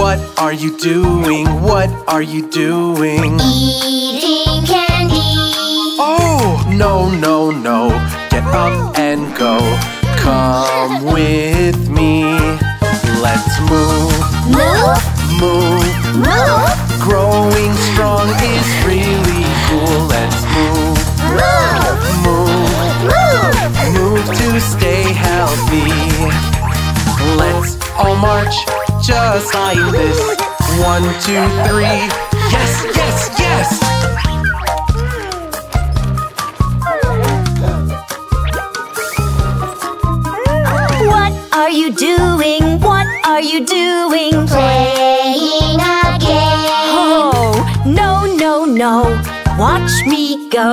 What are you doing? What are you doing? Eating candy. Oh, no, no, no. Get up and go. Come with me. Let's move. Move? Move. Move. Growing strong is really cool. Let's move. Move. Move. Move. Move to stay healthy. Let's all march just like this. One, two, three. Yes, yes, yes! What are you doing? What are you doing? Playing a game. Oh, no, no, no. Watch me go.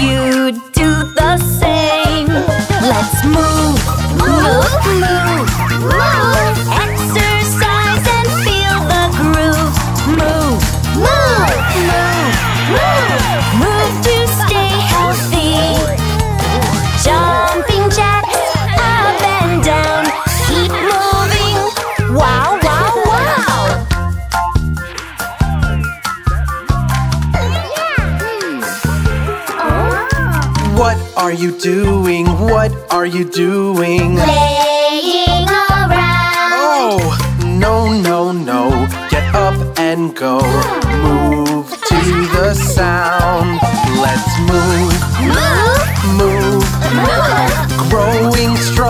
You do the same. Let's move, move. What are you doing? What are you doing? Playing around. Oh, no, no, no. Get up and go. Move to the sound. Let's move. Move. Move. move. Growing strong.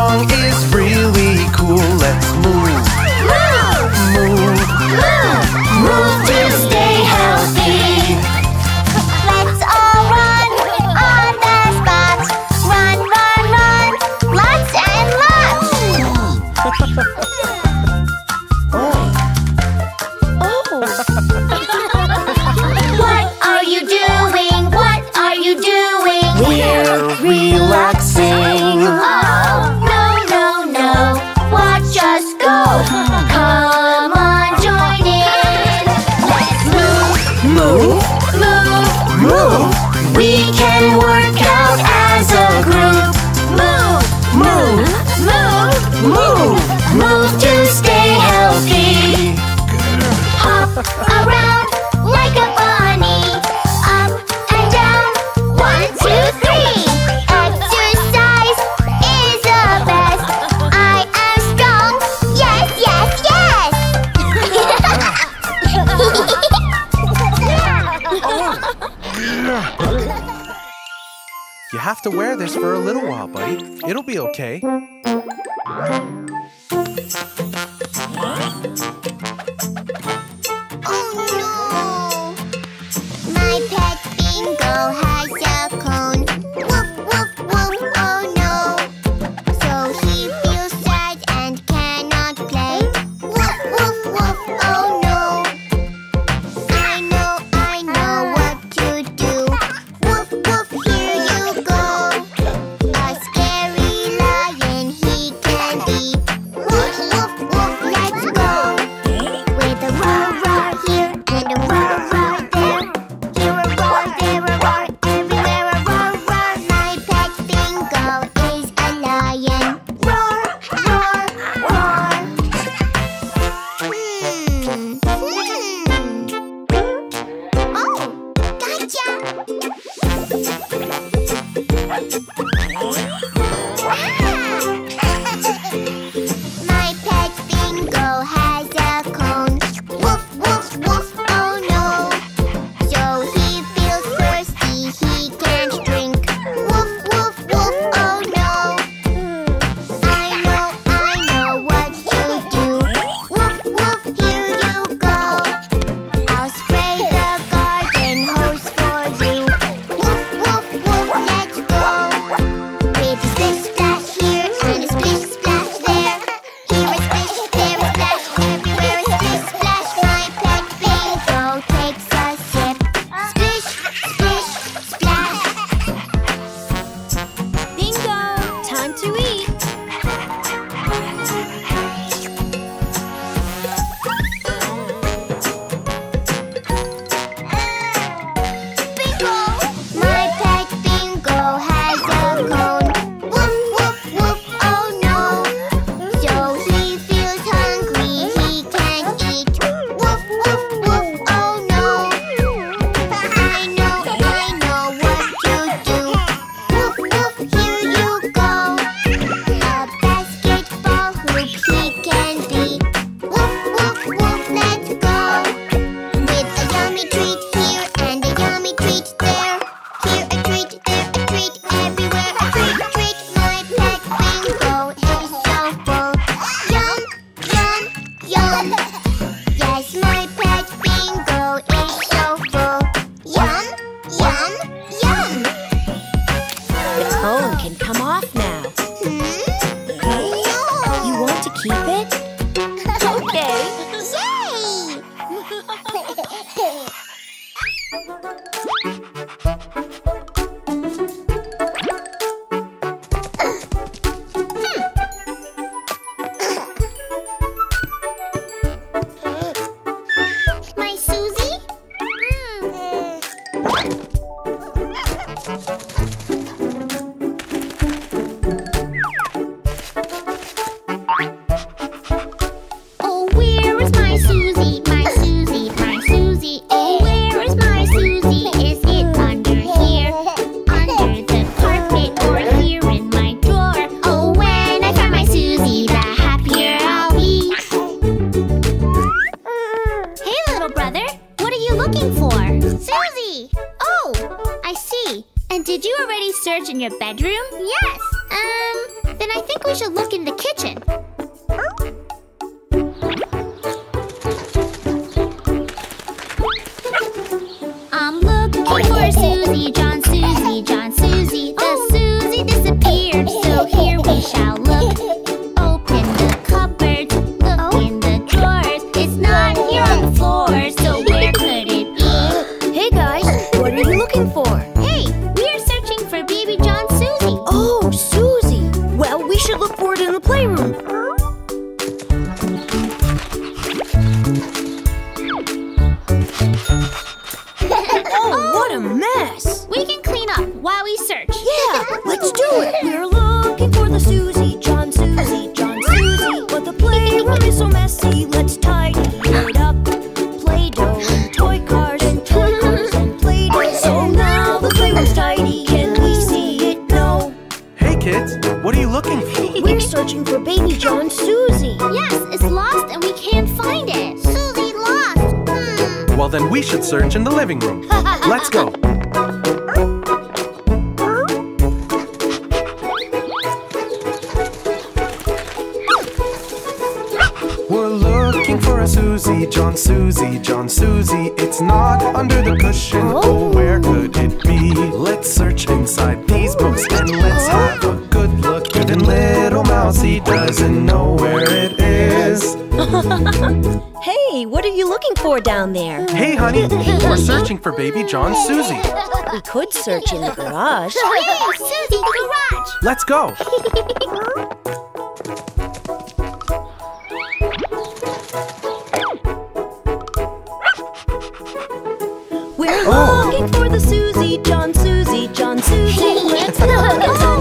You have to wear this for a little while, buddy. It'll be okay. Baby John Susie. We could search in the garage. Hey, Susie, the garage! Let's go! We're oh. looking for the Susie, John Susie, John Susie. Let's go.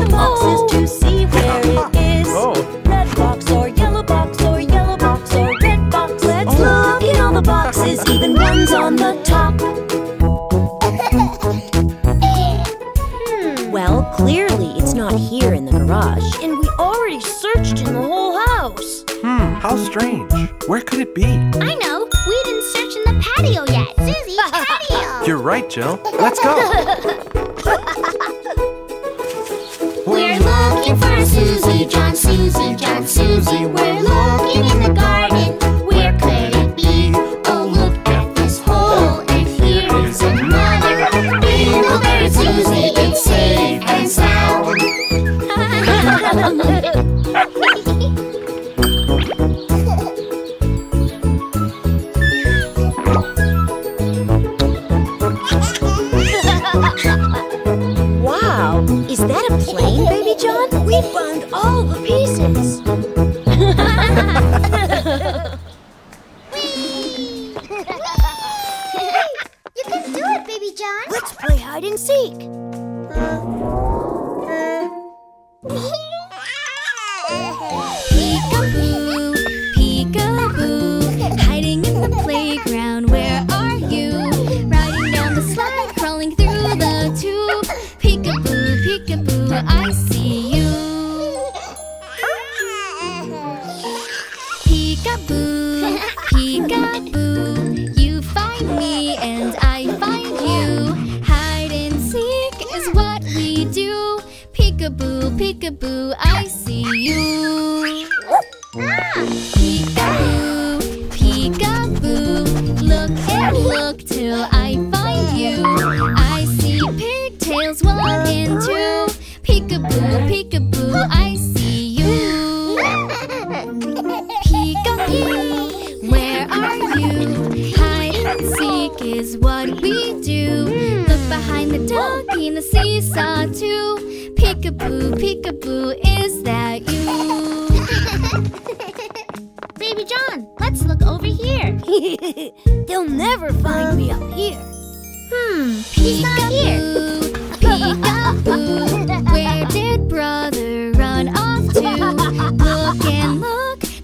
Where could it be? I know. We didn't search in the patio yet. Susie, patio! You're right, Jill. Let's go. We're looking for Susie John, Susie John, Susie. We're looking in the garden. hide and seek. Uh.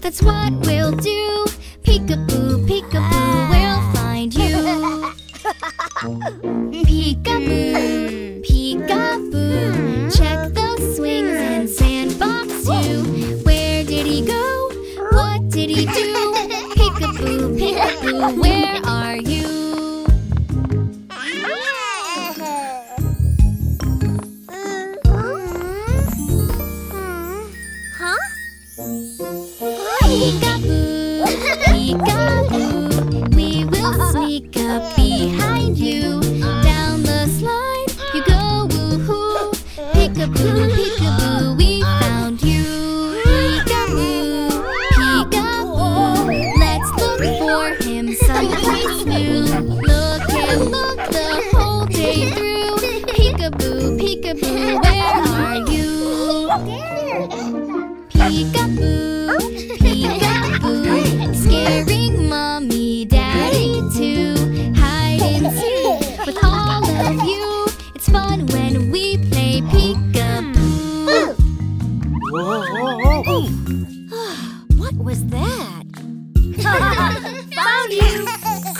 That's what we'll do.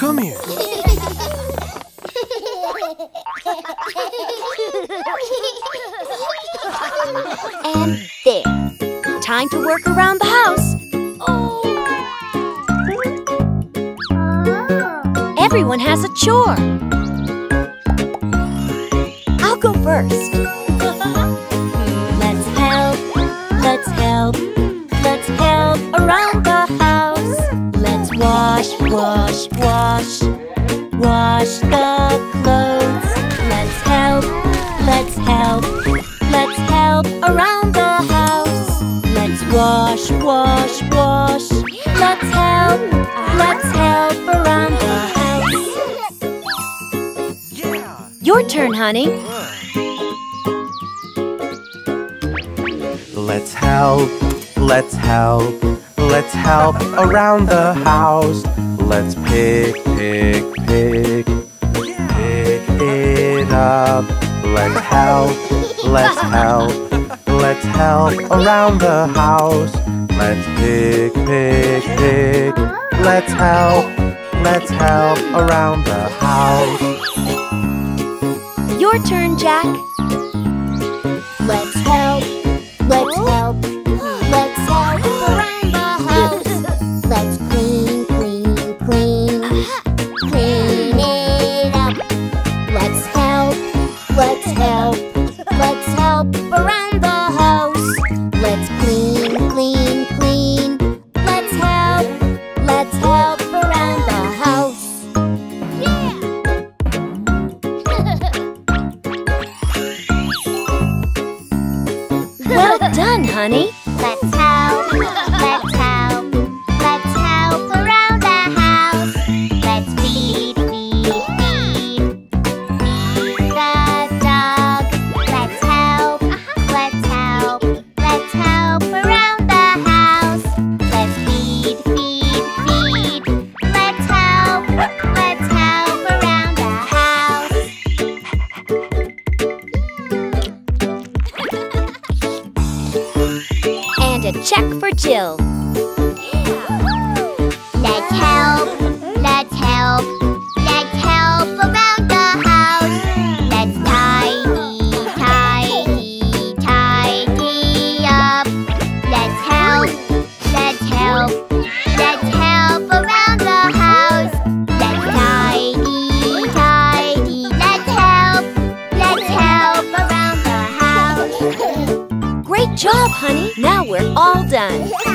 Come here. and there. Time to work around the house. Everyone has a chore. I'll go first. honey. Let's help, let's help, let's help around the house. Let's pick, pick, pick, pick it up. Let's help, let's help, let's help around the house. Let's pick, pick, pick. Let's help, let's help around the house. Your turn, Jack. Done.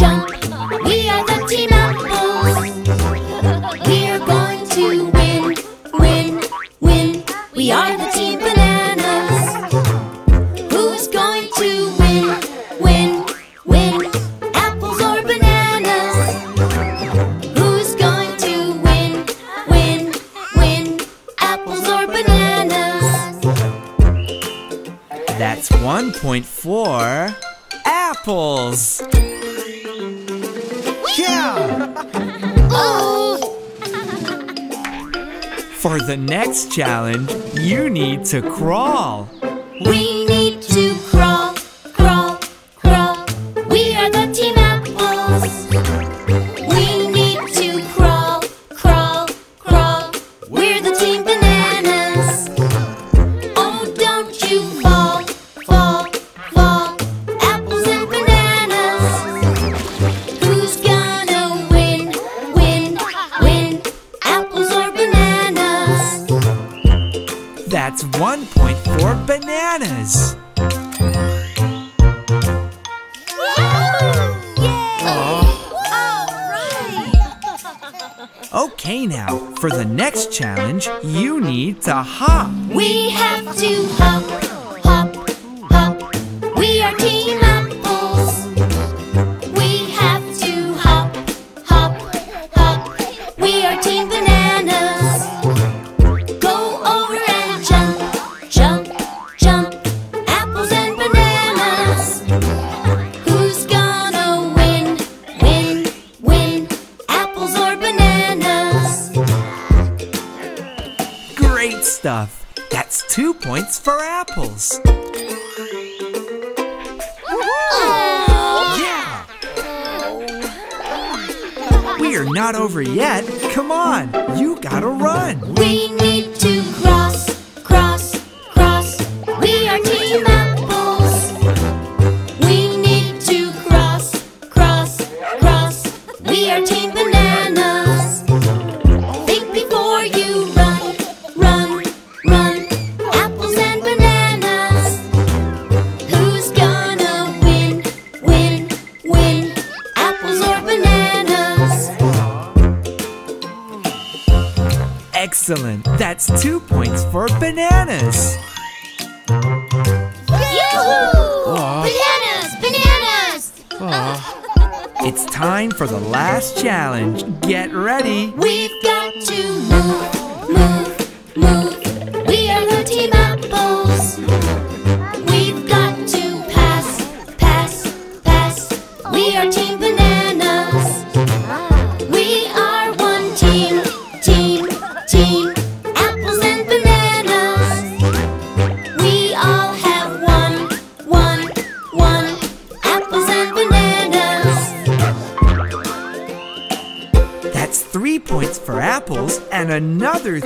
jump. We are challenge, you need to crawl. to home. yet. Come on, you gotta run. We Get ready. We've got to move, move, move. another